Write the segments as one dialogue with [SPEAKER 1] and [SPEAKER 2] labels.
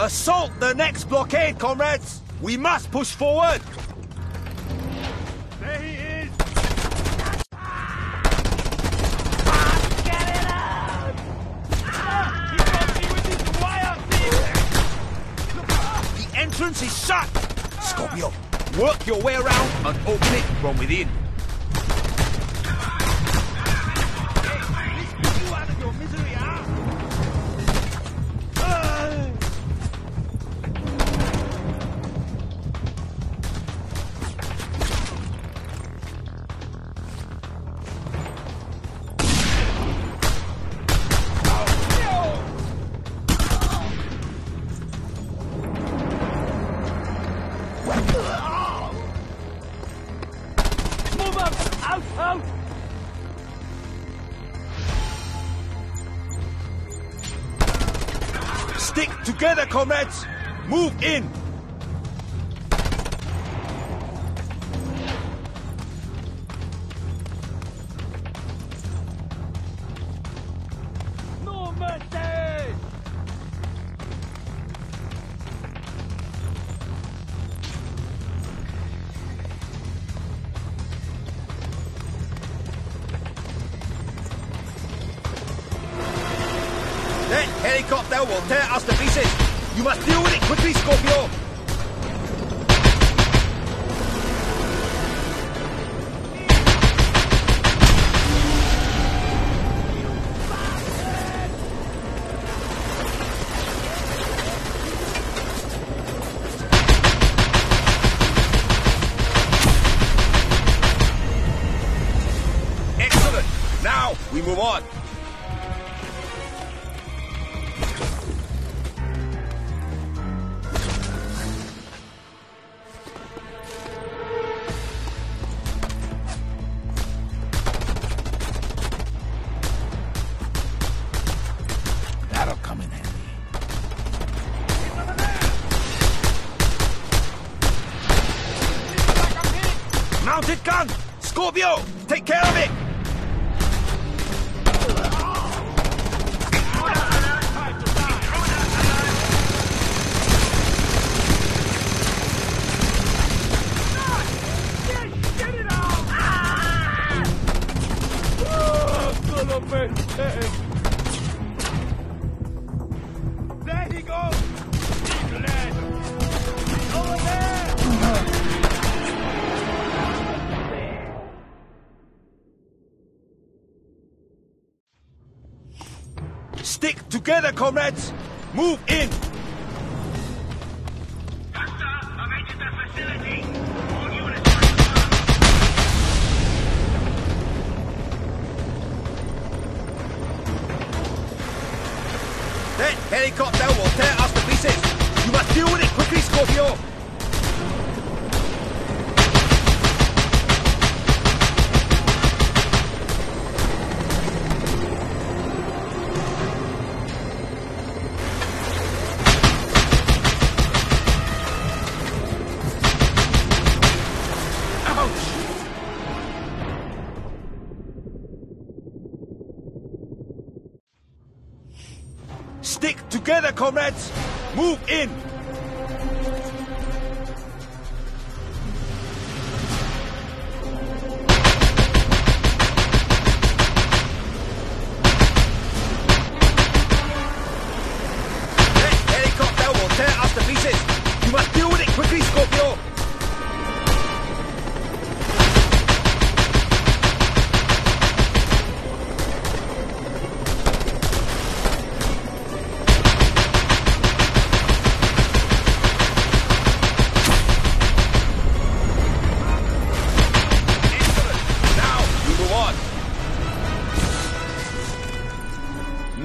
[SPEAKER 1] Assault the next blockade, comrades! We must push forward!
[SPEAKER 2] There he is!
[SPEAKER 1] The entrance is shut! Scorpio, work your way around and open it from within. Stick together, comrades! Move in! Helicopter will tear us to pieces! You must deal with it quickly, Scorpio! Excellent! Now, we move on. Mounted gun! Scorpio! Take care of it! Together, comrades! Move in! Together, comrades! Move in!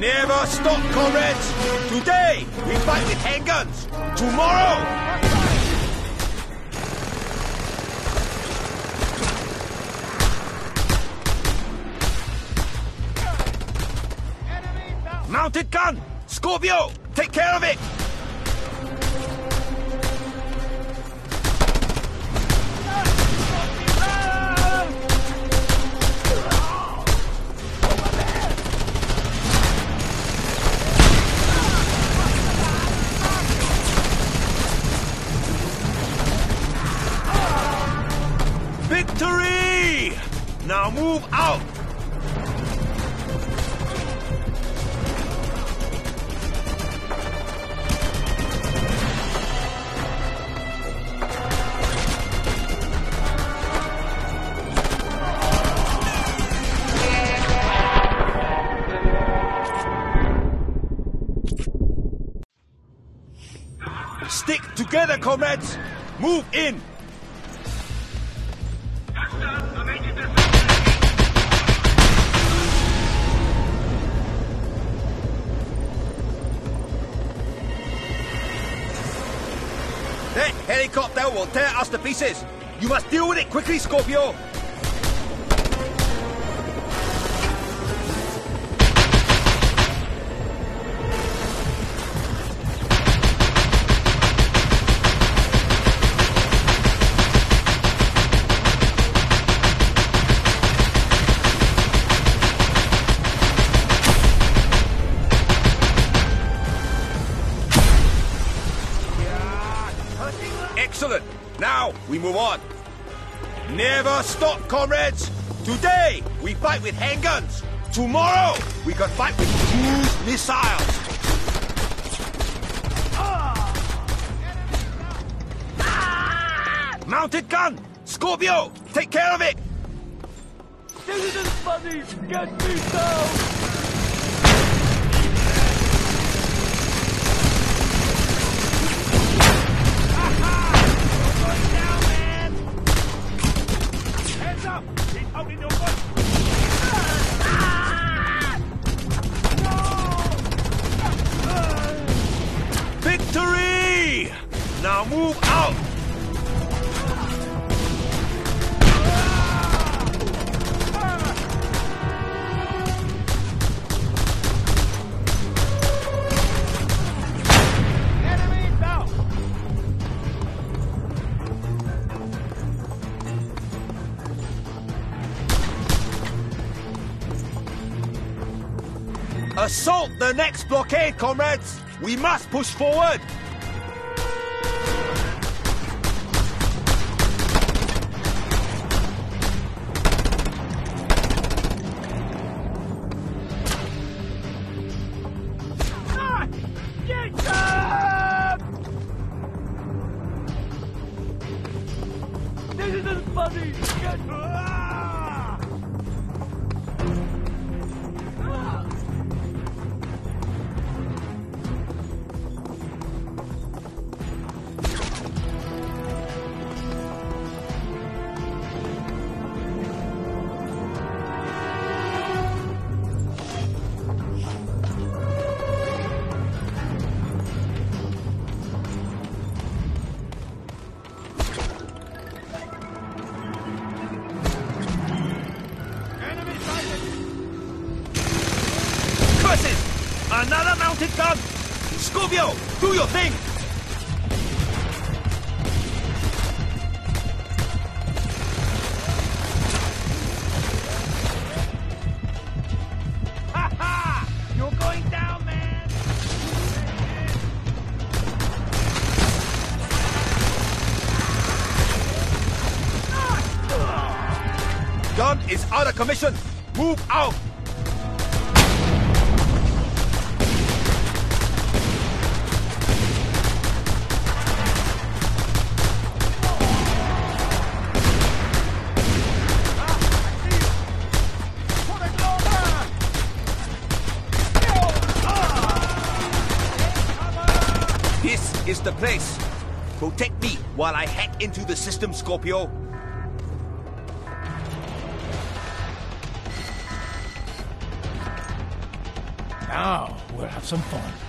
[SPEAKER 1] Never stop, comrades! Today, we fight with handguns! Tomorrow, Mounted gun! Scorpio! Take care of it! Now move out! Stick together, comrades! Move in! Helicopter will tear us to pieces! You must deal with it quickly, Scorpio! Excellent! Now we move on. Never stop, comrades! Today we fight with handguns. Tomorrow we can fight with cruise missiles. Mounted gun! Scorpio! Take care of it!
[SPEAKER 2] Citizen Fuzzy, get me down!
[SPEAKER 1] Up! He's holding your gun! Ah! Ah! Ah! Victory! Now move out! Assault the next blockade, comrades! We must push forward!
[SPEAKER 2] Get them! Citizen Fuzzy, get...
[SPEAKER 1] Another mounted gun! Scorpio, do your thing!
[SPEAKER 2] Ha ha! You're going down, man!
[SPEAKER 1] Gun is out of commission! Move out! Place. Protect me while I hack into the system, Scorpio.
[SPEAKER 3] Now we'll have some fun.